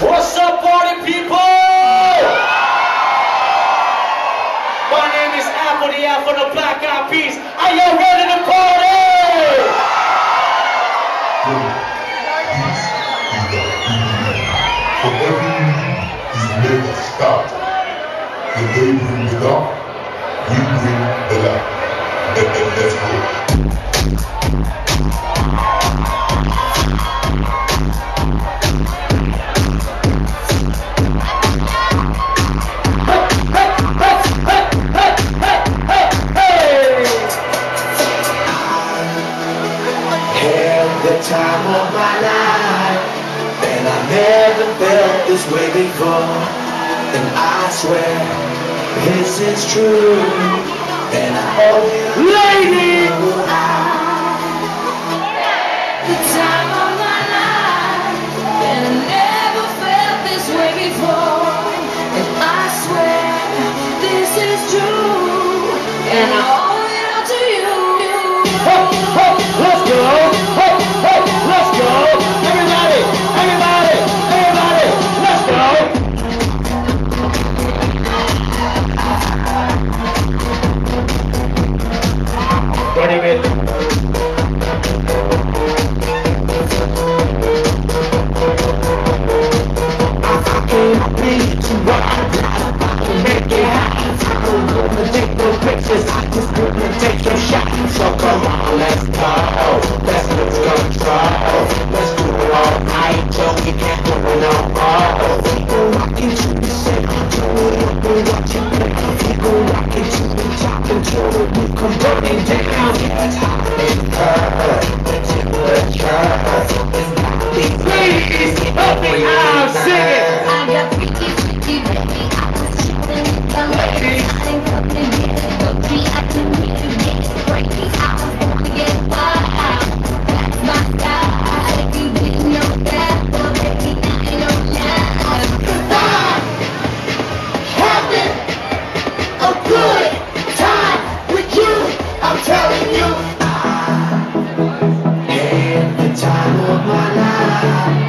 What's up, party people? My name is apl.de.ap, the Black Eyed Peas. Are you ready to party? For every need is never stop. If they bring the dark, we bring the light. Let- let- Let's go. The time of my life, and I never felt this way before. And I swear this is true, and I you, Lady! The time of my life, and I never felt this way before. And I swear this is true, and I So come on, let's go. Let's lose control. Let's do it all night till we can't do it no more. We rock into the center, turn up and watch it play. We go rock into the top until the roof come burning down. Bye.